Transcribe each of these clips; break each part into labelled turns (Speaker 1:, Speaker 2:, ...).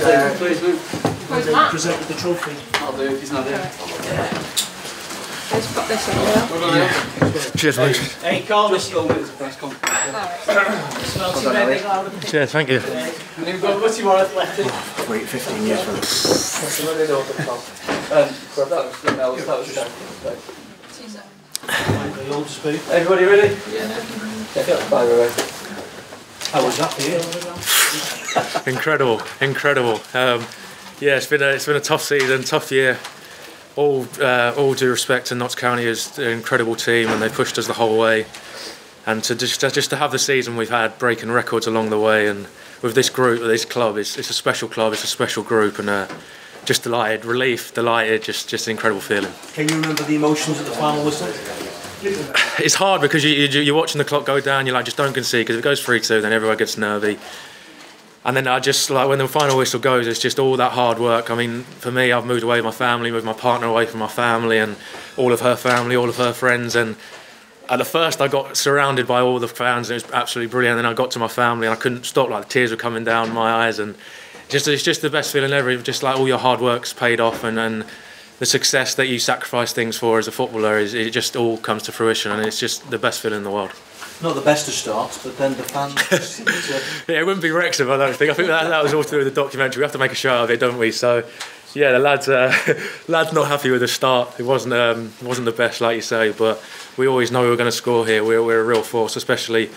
Speaker 1: Please, Luke.
Speaker 2: Where's
Speaker 3: They
Speaker 2: Matt?
Speaker 3: presented the trophy.
Speaker 1: I'll do if he's not here.
Speaker 2: Let's put this in there.
Speaker 1: Well done, Neil.
Speaker 4: Cheers, mate.
Speaker 3: Hey, Carl,
Speaker 1: Just film it as a press conference.
Speaker 3: smell too big, louder.
Speaker 4: Cheers, thank you.
Speaker 1: And then we've got what's more athletic.
Speaker 4: Wait 15 years for this.
Speaker 1: Um, grab that, let me know, that was okay.
Speaker 3: The old spoon.
Speaker 1: Everybody ready? Yeah. By the way.
Speaker 3: How was that for you?
Speaker 4: Incredible, incredible. Um, yeah, it's been a it's been a tough season, tough year. All uh, all due respect to Notts County is an incredible team, and they pushed us the whole way. And to just just to have the season we've had, breaking records along the way, and with this group, this club, it's it's a special club, it's a special group, and uh, just delighted, relief, delighted, just just an incredible feeling.
Speaker 3: Can you remember the emotions at the final whistle?
Speaker 4: It's hard because you, you you're watching the clock go down. You're like, just don't concede because if it goes three two, then everyone gets nervy. And then I just like when the final whistle goes, it's just all that hard work. I mean, for me, I've moved away with my family, moved my partner away from my family, and all of her family, all of her friends. And at the first, I got surrounded by all the fans, and it was absolutely brilliant. And then I got to my family, and I couldn't stop. Like the tears were coming down my eyes, and just it's just the best feeling ever. Just like all your hard work's paid off, and and the success that you sacrifice things for as a footballer is it just all comes to fruition, and it's just the best feeling in the world.
Speaker 3: Not the best of starts, but then the fans to...
Speaker 4: Yeah, it wouldn't be Wrexham, I don't think. I think that, that was all through the documentary. We have to make a show of it, don't we? So, yeah, the lads, uh, lads, not happy with the start. It wasn't, um, wasn't the best, like you say. But we always know we were going to score here. We're, we're a real force, especially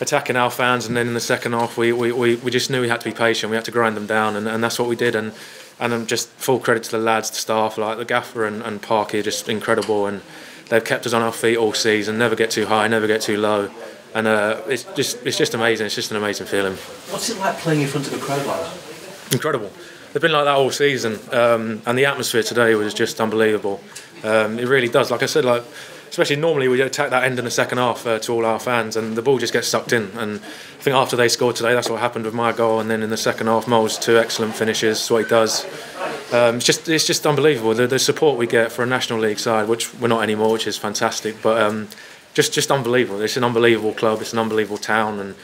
Speaker 4: attacking our fans. And then in the second half, we, we, we, we just knew we had to be patient. We had to grind them down, and, and that's what we did. And and I'm just full credit to the lads, the staff, like the gaffer and, and Parky, just incredible. And they've kept us on our feet all season. Never get too high, never get too low. And uh, it's just it's just amazing. It's just an amazing feeling.
Speaker 3: What's it like playing in front of a crowd like that?
Speaker 4: incredible. They've been like that all season, um, and the atmosphere today was just unbelievable. Um, it really does. Like I said, like especially normally we attack that end in the second half uh, to all our fans, and the ball just gets sucked in. And I think after they scored today, that's what happened with my goal. And then in the second half, Mo's two excellent finishes. That's what he does. Um, it's just it's just unbelievable the, the support we get for a national league side, which we're not anymore, which is fantastic. But um, just just unbelievable. It's an unbelievable club. It's an unbelievable town, and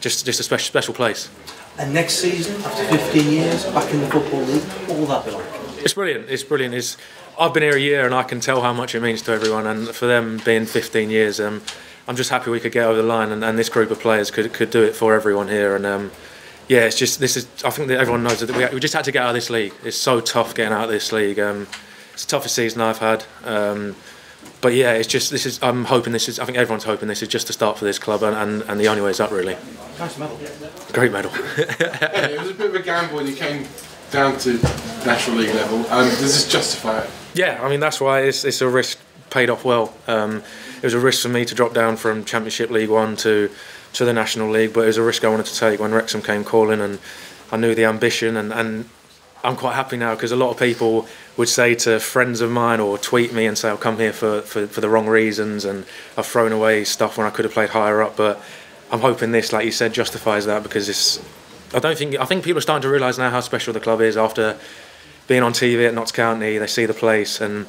Speaker 4: just just a special special place.
Speaker 3: And next season, after 15 years, back in the Football League, will that be like?
Speaker 4: It's brilliant. It's brilliant. It's, I've been here a year and I can tell how much it means to everyone. And for them being 15 years, um, I'm just happy we could get over the line and, and this group of players could could do it for everyone here. And um, yeah, it's just this is. I think that everyone knows that we, we just had to get out of this league. It's so tough getting out of this league. Um, it's the toughest season I've had. Um, but yeah, it's just this is. I'm hoping this is. I think everyone's hoping this is just the start for this club, and, and, and the only way is up really.
Speaker 3: Nice medal.
Speaker 4: Great medal.
Speaker 5: Yeah, it was a bit of a gamble when you came down to National League level. Um, does this justify it?
Speaker 4: Yeah, I mean that's why it's, it's a risk paid off well. Um, it was a risk for me to drop down from Championship League One to to the National League, but it was a risk I wanted to take when Wrexham came calling, and I knew the ambition, and, and I'm quite happy now because a lot of people would say to friends of mine or tweet me and say I'll come here for, for, for the wrong reasons, and I've thrown away stuff when I could have played higher up, but I'm hoping this, like you said, justifies that because it's. I don't think I think people are starting to realise now how special the club is after being on TV at Notts County. They see the place and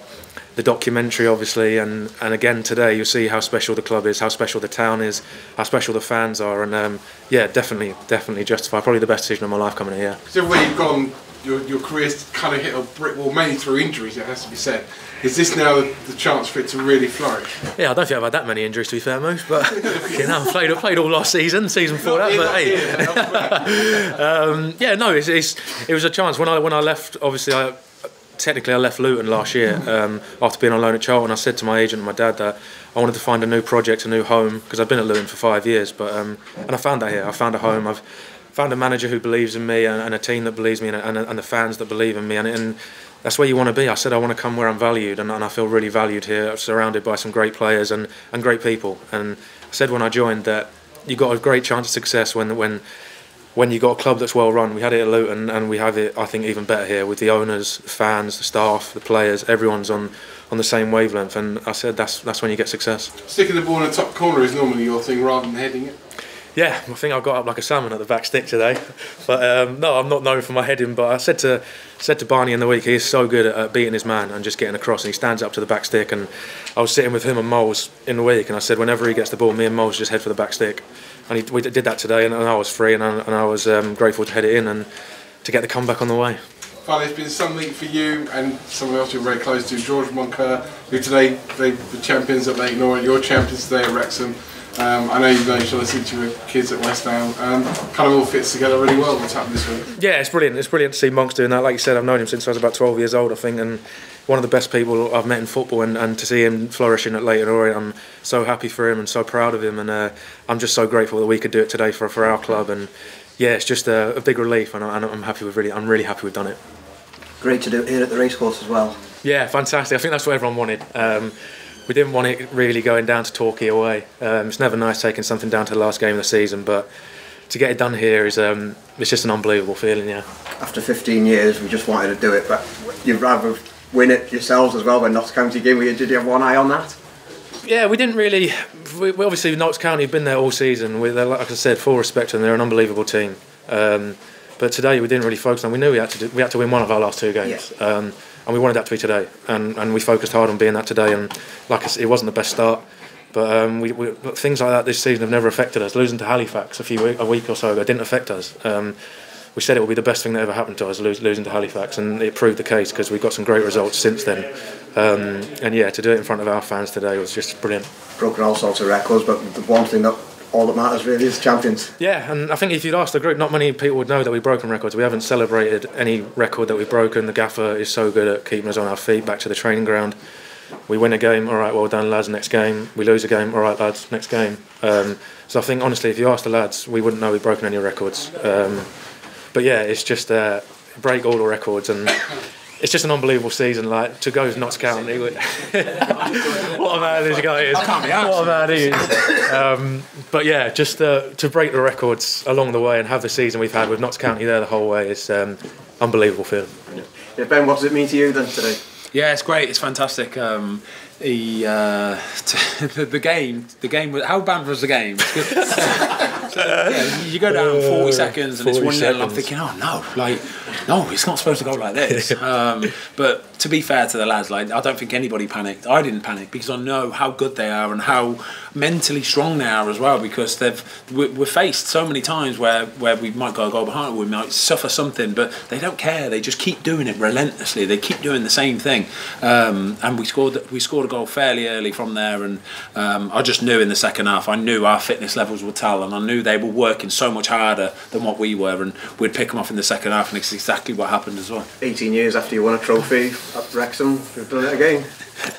Speaker 4: the documentary, obviously, and, and again today you see how special the club is, how special the town is, how special the fans are, and um, yeah, definitely, definitely justified. Probably the best decision of my life coming here.
Speaker 5: So where you've gone, your, your career's kind of hit a brick wall, mainly through injuries, it has to be said. Is this now the chance for it to really flourish?
Speaker 4: Yeah, I don't think I've had that many injuries to be fair, Moose, but you know, I played, I played all last season, season before that, but hey. um, yeah, no, it's, it's, it was a chance when I when I left. Obviously, I technically I left Luton last year um, after being on loan at Charlton. I said to my agent and my dad that I wanted to find a new project, a new home, because I've been at Luton for five years. But um, and I found that here. I found a home. I've found a manager who believes in me and, and a team that believes me and, and, and the fans that believe in me. And, and that's where you want to be. I said I want to come where I'm valued, and, and I feel really valued here, surrounded by some great players and, and great people. And I said when I joined that you got a great chance of success when when when you've got a club that's well run. We had it at Luton, and we have it, I think, even better here with the owners, fans, the staff, the players. Everyone's on, on the same wavelength, and I said that's that's when you get success.
Speaker 5: Sticking the ball in the top corner is normally your thing rather than heading it.
Speaker 4: Yeah, I think I got up like a salmon at the back stick today. But um, no, I'm not known for my heading. But I said to said to Barney in the week, he is so good at, at beating his man and just getting across. And he stands up to the back stick. And I was sitting with him and Moles in the week, and I said, whenever he gets the ball, me and Moles just head for the back stick. And he, we did that today, and, and I was free, and I, and I was um, grateful to head it in. And to get the comeback on the way.
Speaker 5: Finally, it's been something for you and someone else you're very close to, George Moncur, who today they the champions at Leyton Orient, you're champions today at Wrexham. Um, I know you've known each other since you were kids at West Ham. Um, kind of all fits together really well. What's happened this week?
Speaker 4: Yeah, it's brilliant. It's brilliant to see Monks doing that. Like you said, I've known him since I was about 12 years old, I think, and one of the best people I've met in football. And, and to see him flourishing at Leyton Orient, I'm so happy for him and so proud of him. And uh, I'm just so grateful that we could do it today for, for our club. And yeah, it's just a, a big relief, and, I, and I'm happy with really. I'm really happy we've done it.
Speaker 6: Great to do it here at the racecourse as well.
Speaker 4: Yeah, fantastic. I think that's what everyone wanted. Um, we didn't want it really going down to Torquay away. Um, it's never nice taking something down to the last game of the season, but to get it done here is um, it's just an unbelievable feeling. Yeah.
Speaker 6: After 15 years, we just wanted to do it, but you'd rather win it yourselves as well when Notts County game. Did you have one eye on that?
Speaker 4: Yeah, we didn't really. We, we obviously Notts County have been there all season. We, like I said, full respect and. They're an unbelievable team. Um, but today we didn't really focus on. We knew we had to do, we had to win one of our last two games,
Speaker 6: Yeah.
Speaker 4: um, and we wanted that to be today. And and we focused hard on being that today. And like I said, it wasn't the best start, but um, we, we things like that this season have never affected us. Losing to Halifax a few week, a week or so ago didn't affect us. Um, we said it would be the best thing that ever happened to us, lose, losing to Halifax, and it proved the case because we've got some great results since then. Um, and yeah, to do it in front of our fans today was just brilliant.
Speaker 6: Broken all sorts of records, but the one thing that all that matters really is champions.
Speaker 4: Yeah, and I think if you'd asked the group, not many people would know that we've broken records. We haven't celebrated any record that we've broken. The gaffer is so good at keeping us on our feet, back to the training ground. We win a game, all right, well done, lads. Next game, we lose a game, all right, lads. Next game. Um, so I think honestly, if you ask the lads, we wouldn't know we've broken any records. Um, but yeah, it's just uh, break all the records and. It's just an unbelievable season. Like to go to Notts County, what a man this guy is! What a man he is! Um, but yeah, just uh, to break the records along the way and have the season we've had with Notts County there the whole way is um, unbelievable feeling.
Speaker 6: Yeah, ben, what does it mean to you then today?
Speaker 7: Yeah, it's great. It's fantastic. Um, the, uh, the the game, the game. was- How bad was the game? Yeah, you go down forty seconds and it's
Speaker 4: 40
Speaker 7: one 0 I'm thinking, oh no, like no, it's not supposed to go like this. Um, but to be fair to the lads, like I don't think anybody panicked. I didn't panic because I know how good they are and how mentally strong they are as well. Because they've we- we're faced so many times where where we might go a goal behind, we might suffer something, but they don't care. They just keep doing it relentlessly. They keep doing the same thing. Um, and we scored we scored a goal fairly early from there, and um, I just knew in the second half, I knew our fitness levels would tell, and I knew they were working so much harder than what we were, and we'd pick them off in the second half, and it's exactly what happened as well.
Speaker 6: 18 years after you won a trophy at Wrexham, you've done it again.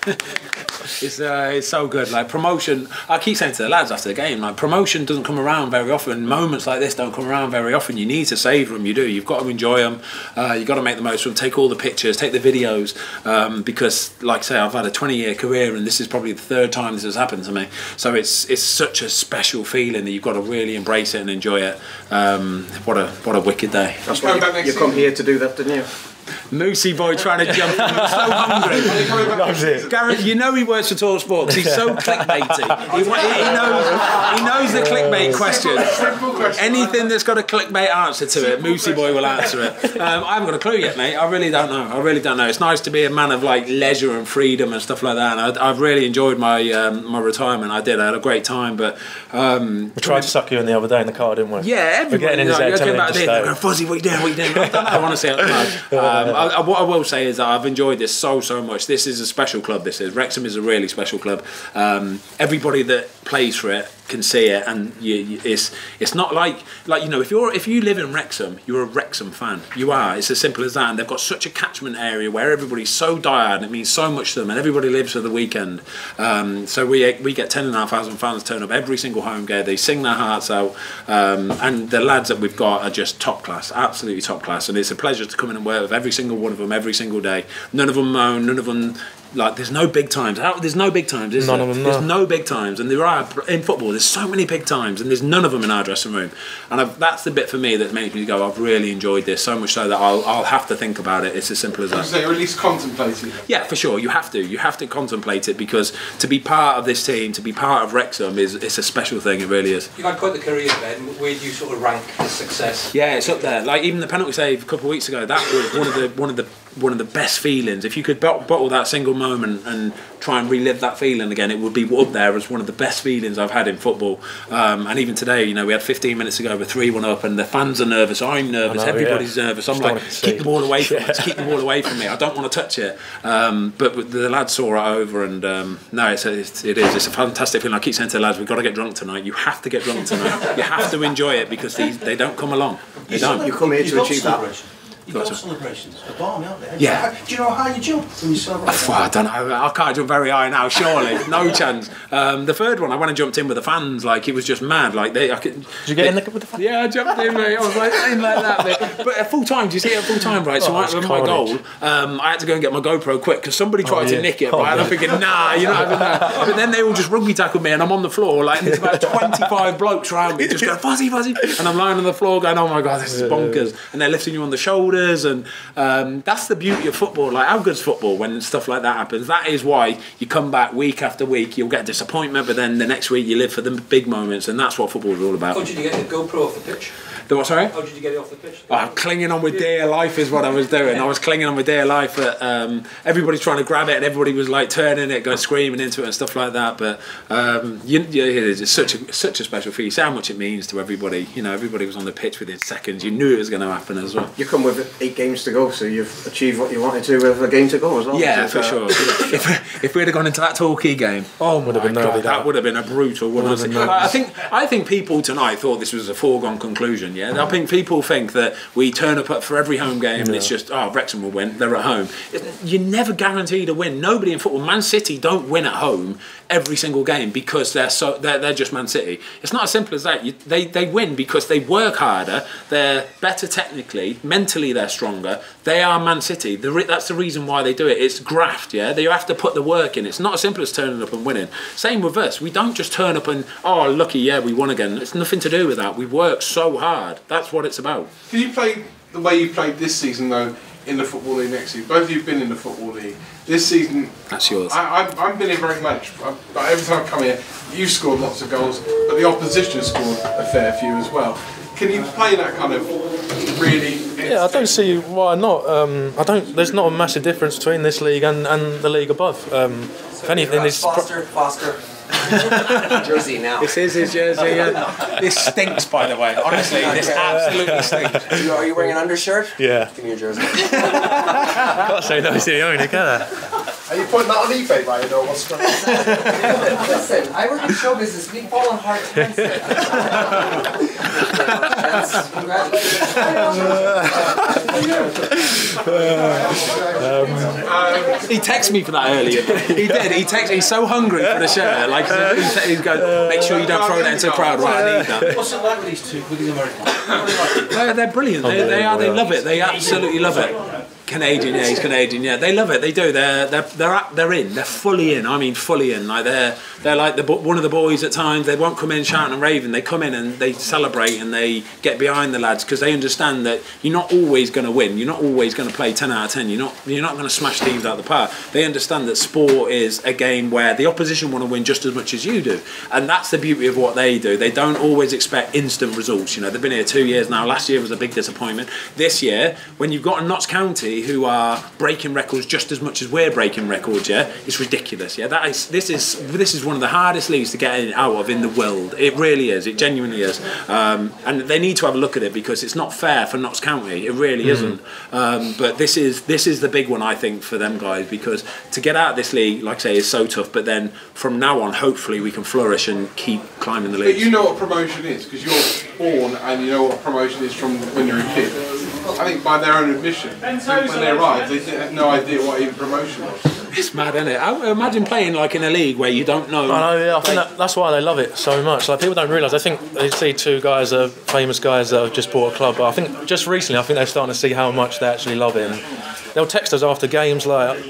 Speaker 7: It's uh, it's so good. Like promotion, I keep saying to the lads after the game, like promotion doesn't come around very often. Moments like this don't come around very often. You need to savour them. You do. You've got to enjoy them. Uh, you've got to make the most of them. Take all the pictures, take the videos, um, because like I say, I've had a 20 year career, and this is probably the third time this has happened to me. So it's it's such a special feeling that you've got to really embrace it and enjoy it. Um, what a what a wicked day.
Speaker 6: That's
Speaker 5: Coming
Speaker 6: why you,
Speaker 5: next
Speaker 6: you come here to do that, didn't you?
Speaker 7: Moosey boy trying to jump. in. He's so hungry.
Speaker 5: Are you coming back next
Speaker 4: Loves it.
Speaker 5: season?
Speaker 7: Gareth, you know he works for Talksport because he's so clickbaity. He, he, he knows he knows the clickbait
Speaker 5: question.
Speaker 7: Anything that's got a clickbait answer to it, Moosey Boy will answer it. Um, I haven't got a clue yet, mate. I really don't know. I really don't know. It's nice to be a man of like leisure and freedom and stuff like that. And I, I've really enjoyed my um, my retirement. I did. I had a great time. But um,
Speaker 4: We tried to suck you in the other day in the car, didn't we?
Speaker 7: yeah, everybody.
Speaker 4: We're getting in
Speaker 7: you
Speaker 4: his head,
Speaker 7: you're
Speaker 4: telling him to
Speaker 7: this,
Speaker 4: stay.
Speaker 7: Fozzie, what are you doing? What are you doing? I don't know. I want to see it. Um, I, I, what I will say is I've enjoyed this so so much. This is a special club. This is Wrexham is a really special club. Um, everybody that plays for it can see it, and you, you, it's it's not like like you know if you're if you live in Wrexham, you're a Wrexham fan. You are. It's as simple as that. And they've got such a catchment area where everybody's so diehard. and It means so much to them, and everybody lives for the weekend. Um, so we we get ten and a half thousand fans turn up every single home game. They sing their hearts out, um, and the lads that we've got are just top class, absolutely top class. And it's a pleasure to come in and work with every single one of them every single day. None of them moan. None of them. Like there's no big times. How, there's no big times. Is
Speaker 4: None
Speaker 7: there?
Speaker 4: of them,
Speaker 7: There's
Speaker 4: no.
Speaker 7: no big times, and there are in football. There's so many big times, and there's none of them in our dressing room. And I've, that's the bit for me that makes me go, I've really enjoyed this so much so that I'll, I'll have to think about it. It's as simple as that.
Speaker 5: So you're at least contemplating.
Speaker 7: Yeah, for sure. You have to. You have to contemplate it because to be part of this team, to be part of Wrexham, is it's a special thing. It really is.
Speaker 1: You've had quite the career, Ben. Where do you sort of rank the success?
Speaker 7: Yeah, it's up there. Like even the penalty save a couple of weeks ago, that was one of the one of the one of the best feelings. If you could bottle that single moment and try and relive that feeling again, it would be up there as one of the best feelings I've had in football. Um, and even today, you know, we had 15 minutes ago, we're 3 1 up, and the fans are nervous. I'm nervous.
Speaker 4: Know,
Speaker 7: Everybody's
Speaker 4: yeah.
Speaker 7: nervous. I'm
Speaker 4: Just
Speaker 7: like, keep the
Speaker 4: concede.
Speaker 7: ball away from
Speaker 4: Yeah.
Speaker 7: us, keep the ball away from me. I don't want to touch it. Um, but the lads saw it over, and um, no, it's, a, it's, it is. It's a fantastic feeling. I keep saying to the lads, we've got to get drunk tonight. You have to get drunk tonight. you have to enjoy it because these, they don't come along. They don't.
Speaker 6: You come here to achieve that.
Speaker 3: Celebration. You've got celebrations. A barmy out there.
Speaker 7: Yeah.
Speaker 3: Do you know how you jump when you celebrate?
Speaker 7: Well, I don't know. I can't jump very high now. Surely, no chance. Um, the third one, I went and jumped in with the fans. Like it was just mad. Like they, I could.
Speaker 4: Did you get in the, with the fans?
Speaker 7: Yeah, I jumped in, mate. I was like, in like that, mate. But at full time, do you see it at full time, right? So
Speaker 4: Oh,
Speaker 7: I,
Speaker 4: it's
Speaker 7: my goal, um, I had to go and get my GoPro quick because somebody tried
Speaker 4: yeah.
Speaker 7: to nick it.
Speaker 4: Oh,
Speaker 7: right? And I'm thinking, nah, you're not having that. But then they all just rugby tackled me, and I'm on the floor, like, and there's about 25 blokes around me, just going Fozzie, Fozzie, and I'm lying on the floor, going, oh my god, this is bonkers. And they're lifting you on the and um, that's the beauty of football. Like, how good's football when stuff like that happens? That is why you come back week after week. You'll get disappointment, but then the next week you live for the big moments, and that's what football is all about.
Speaker 1: How did you get the GoPro off the pitch?
Speaker 7: The what? Sorry.
Speaker 1: How did you get it off the pitch?
Speaker 7: Oh, I'm clinging on with dear life is what I was doing. I was clinging on with dear life. But, um, everybody's trying to grab it, and everybody was like turning it, going screaming into it and stuff like that. But um, you, you, it is such a such a special feat. You see how much it means to everybody. You know, everybody was on the pitch within seconds. You knew it was going to happen as well.
Speaker 6: You come with eight games to go, so you've achieved what you wanted to with a game to go as well.
Speaker 7: Yeah, for
Speaker 6: uh,
Speaker 7: sure. if, if we'd have gone into that Torquay game, oh
Speaker 4: Would have been
Speaker 7: God, that
Speaker 4: that.
Speaker 7: would have been a brutal one.
Speaker 4: Would have been
Speaker 7: I think I think people tonight thought this was a foregone conclusion. Yeah, I think people think that we turn up for every home game and it's just oh Wrexham will win. They're at home. You're never guaranteed to win. Nobody in football. Man City don't win at home every single game because they're so they're, they're just Man City. It's not as simple as that. You, they they win because they work harder. They're better technically, mentally they're stronger. They are Man City. The re- that's the reason why they do it. It's graft. Yeah, they have to put the work in. It's not as simple as turning up and winning. Same with us. We don't just turn up and oh lucky yeah we won again. It's nothing to do with that. We work so hard. That's what it's about.
Speaker 5: Can you play the way you played this season though in the football league next season? Both of you've been in the football league. This season,
Speaker 7: That's yours.
Speaker 5: I, I've, I've been here very much. I, but every time I come here, you've scored lots of goals, but the opposition scored a fair few as well. Can you play that kind of really?
Speaker 4: Yeah, I don't see why not. Um, I don't. There's not a massive difference between this league and, and the league above. Um, if anything, it's pro-
Speaker 8: Foster, Foster. Jersey now.
Speaker 7: This is his jersey. Yeah. This stinks, by the way. Honestly, this absolutely stinks.
Speaker 8: Are you, are you wearing an undershirt?
Speaker 4: yeah.
Speaker 8: Give me your jersey.
Speaker 4: Can't say no to the owner, can I?
Speaker 9: Are you putting that on eBay, Ryan, or what's going on?
Speaker 8: Listen, I work in show business. We fall on hard times. Gents, Congratulations.
Speaker 7: He texted me for that earlier. He did. He texted. Me. He's so hungry for the shirt. Like he's, he's going, make sure you don't throw that into the crowd. Right, I need that.
Speaker 3: What's it like with these two, with these Americans? They like?
Speaker 7: They're, they're brilliant. They, they are. They love it. They absolutely love it. Canadian, yeah, he's Canadian, yeah. They love it. They do. They're they're they're they're in. They're fully in. I mean, fully in. Like they're they're like the one of the boys at times. They won't come in shouting and raving. They come in and they celebrate and they get behind the lads because they understand that you're not always going to win. You're not always going to play ten out of ten. You're not you're not going to smash teams out of the park. They understand that sport is a game where the opposition want to win just as much as you do, and that's the beauty of what they do. They don't always expect instant results. You know, they've been here two years now. Last year was a big disappointment. This year, when you've got a Notts County who are breaking records just as much as we're breaking records, yeah, it's ridiculous. Yeah, that is this is this is one of the hardest leagues to get in- out of in the world. It really is. It genuinely is. Um, and they need to have a look at it because it's not fair for Notts County. It really isn't. Um, but this is this is the big one I think for them guys because to get out of this league, like I say, is so tough. But then from now on, hopefully we can flourish and keep climbing the league.
Speaker 5: But you know what promotion is because you're born and you know what promotion is from when you're a kid. I think by their own admission, when they arrived, they didn't have no idea what even promotion was.
Speaker 7: It's mad, isn't it? I, imagine playing like in a league where you don't know.
Speaker 4: I know, yeah, I think that, that's why they love it so much. Like people don't realise. They think they see two guys, that are famous guys that have just bought a club. But I think just recently, I think they're starting to see how much they actually love it. And they'll text us after games like,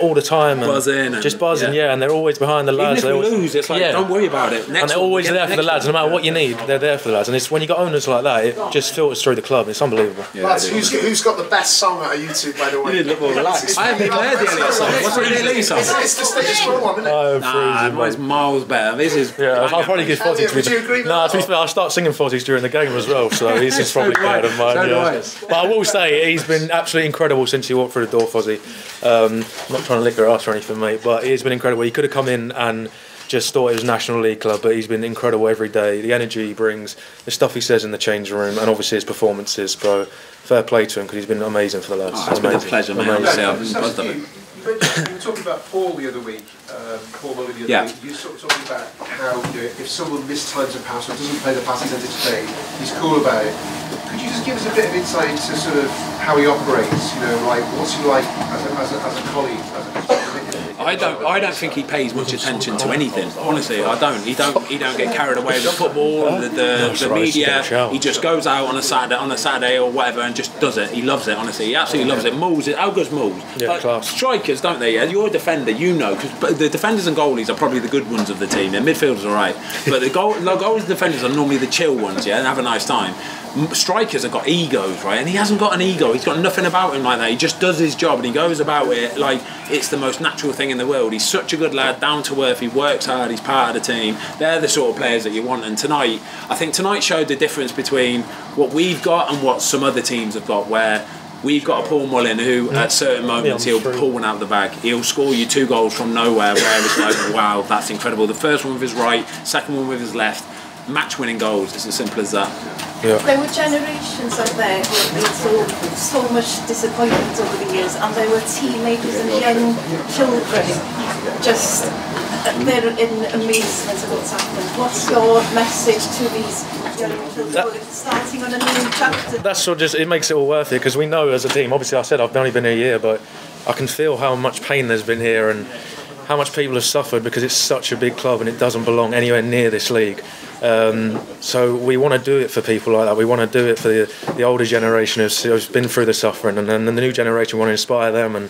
Speaker 4: all the time and
Speaker 7: Buzzing and-
Speaker 4: just buzzing,
Speaker 7: yeah.
Speaker 4: yeah. And they're always behind the lads.
Speaker 7: Even
Speaker 4: lads.
Speaker 7: if
Speaker 4: They
Speaker 7: we
Speaker 4: always-
Speaker 7: lose, it's like
Speaker 4: yeah.
Speaker 7: don't worry about it. Next
Speaker 4: and they're always there for the
Speaker 7: next
Speaker 4: lads, no matter what you need. They're there for the lads, and it's when you got owners like that, it just filters through the club. It's unbelievable.
Speaker 9: Lads, who's, who's got the best song out of YouTube, by the way?
Speaker 7: You need a little more relaxed. I haven't even heard the Elliot song. What's the Elliot song?
Speaker 9: It's, it's the status quo one, isn't it?
Speaker 4: Oh,
Speaker 7: Nah,
Speaker 4: freezing,
Speaker 7: mine's miles better. This is
Speaker 4: Yeah, I'll probably give Fozzie to
Speaker 9: Would you
Speaker 4: be
Speaker 9: agree with
Speaker 4: No,
Speaker 9: that?
Speaker 4: to be fair, I'll start singing Fozzie's during the game as well, so his is probably
Speaker 7: do I.
Speaker 4: better than mine.
Speaker 7: So do
Speaker 4: yeah.
Speaker 7: I.
Speaker 4: But I will say, he's been absolutely incredible since he walked through the door, Fozzie. Um, not trying to lick her ass or anything, mate, but he's been incredible. He could have come in and just thought it was National League club, but he's been incredible every day. The energy he brings, the stuff he says in the change room, and obviously his performances, bro. Fair play to him because he's been amazing for the last.
Speaker 7: Oh, it's been a pleasure, mate.
Speaker 4: Amazing.
Speaker 7: Honestly, I've been
Speaker 10: Just
Speaker 7: buzzed
Speaker 10: ask
Speaker 7: of
Speaker 10: you, you were talking about Paul the other week, um, Paul the other
Speaker 7: Yeah.
Speaker 10: week. You were sort of talking about how you know, if someone mistimes a pass or doesn't play the pass he's intended to play, he's cool about it. Could you just give us a bit of insight into sort of how he operates? You know, like what's he like as a, as a, as a colleague? As a,
Speaker 7: I don't. I don't think he pays much attention to anything. Honestly, I don't. He don't. He don't get carried away with football, the, the, the media.
Speaker 4: get a shout.
Speaker 7: He just goes out on a Saturday, on a Saturday or whatever, and just does it. He loves it. Honestly, he absolutely loves it. Moves it. How good's Moves? Like,
Speaker 4: class.
Speaker 7: Strikers, don't they? Yeah, you're a defender. You know, because the defenders and goalies are probably the good ones of the team. Their midfielders are right, but the goal, the goalies and defenders are normally the chill ones. Yeah, and have a nice time. Strikers have got egos, right? And he hasn't got an ego. He's got nothing about him like that. He just does his job and he goes about it like it's the most natural thing in the world. He's such a good lad, down to earth. He works hard. He's part of the team. They're the sort of players that you want. And tonight, I think tonight showed the difference between what we've got and what some other teams have got. Where We've got a Paul Mullin who, at certain moments, he'll pull one out of the bag. He'll score you two goals from nowhere, where it's like, wow, that's incredible. The first one with his right, second one with his left. Match-winning goals. It's as simple as that.
Speaker 2: There were generations out there who have been so, so much disappointment over the years, and there were teenagers and young children just they're in amazement at what's happened. What's your message to these young children who are starting on a new chapter?
Speaker 4: that's what just it makes it all worth it because we know as a team. Obviously, I said I've only been here a year, but I can feel how much pain there's been here and how much people have suffered because it's such a big club and it doesn't belong anywhere near this league. Um, so we want to do it for people like that. We want to do it for the, the older generation who's, who's been through the suffering, and then the new generation want to inspire them and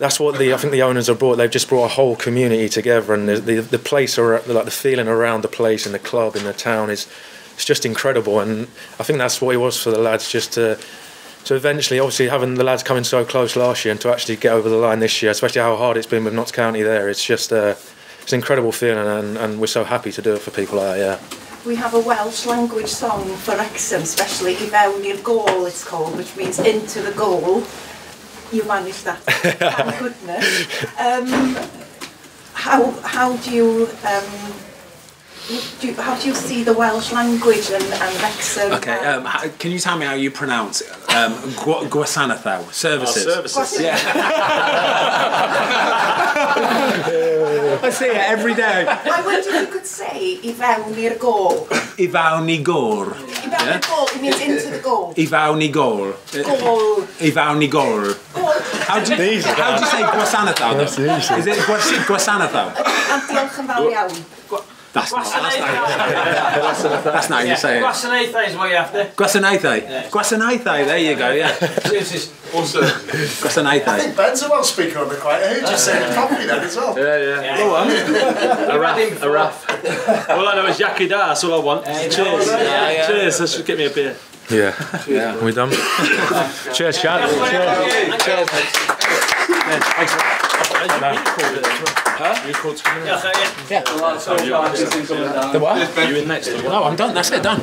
Speaker 4: that's what the I think the owners have brought. They've just brought a whole community together, and the the, the place or like the feeling around the place and the club in the town is it's just incredible. And I think that's what it was for the lads, just to to eventually, obviously, having the lads coming so close last year and to actually get over the line this year, especially how hard it's been with Notts County there, it's just uh, it's an incredible feeling, and, and we're so happy to do it for people like that. Yeah.
Speaker 2: We have a Welsh language song for Wrexham, especially I fewn i'r goal it's called, which means into the goal. You managed that, thank goodness. Um, how, how do you, um, do you, how do you see the Welsh language and, and Wrexham?
Speaker 7: Okay, um, can you tell me how you pronounce? Um, gw Gwasanathau, services.
Speaker 2: Oh, services.
Speaker 7: Yeah. I see it every day.
Speaker 2: I wonder if you could say, i fewn i'r gol.
Speaker 7: I fewn i gor.
Speaker 2: I fewn yeah? i it means into the goal.
Speaker 7: I fewn i gôr.
Speaker 2: Gol.
Speaker 7: I fewn i gôr. How do you, how do you say gwasanathau? That's easy. Is it gwasanathau?
Speaker 2: A diolch yn fawr iawn.
Speaker 7: That's not, that's not, that's not how you say it.
Speaker 1: Gwasanaethau is what you have to.
Speaker 7: Gwasanaethau. Gwasanaethau, there you go, yeah.
Speaker 1: This is
Speaker 9: Also, I think Ben's a Welsh speaker on the quiet. I heard you saying it properly then as well.
Speaker 11: Yeah, yeah. Go on. a raff, a raff. All I know is Iechyd Da, that's all I want. Cheers. Cheers, let's get me a beer.
Speaker 4: Yeah. Yeah. We done. Cheers, chat. Cheers.
Speaker 11: Cheers.
Speaker 1: Yeah. A lot of social chances coming down.
Speaker 7: The what?
Speaker 11: You in next?
Speaker 7: No, I'm done. That's it, done.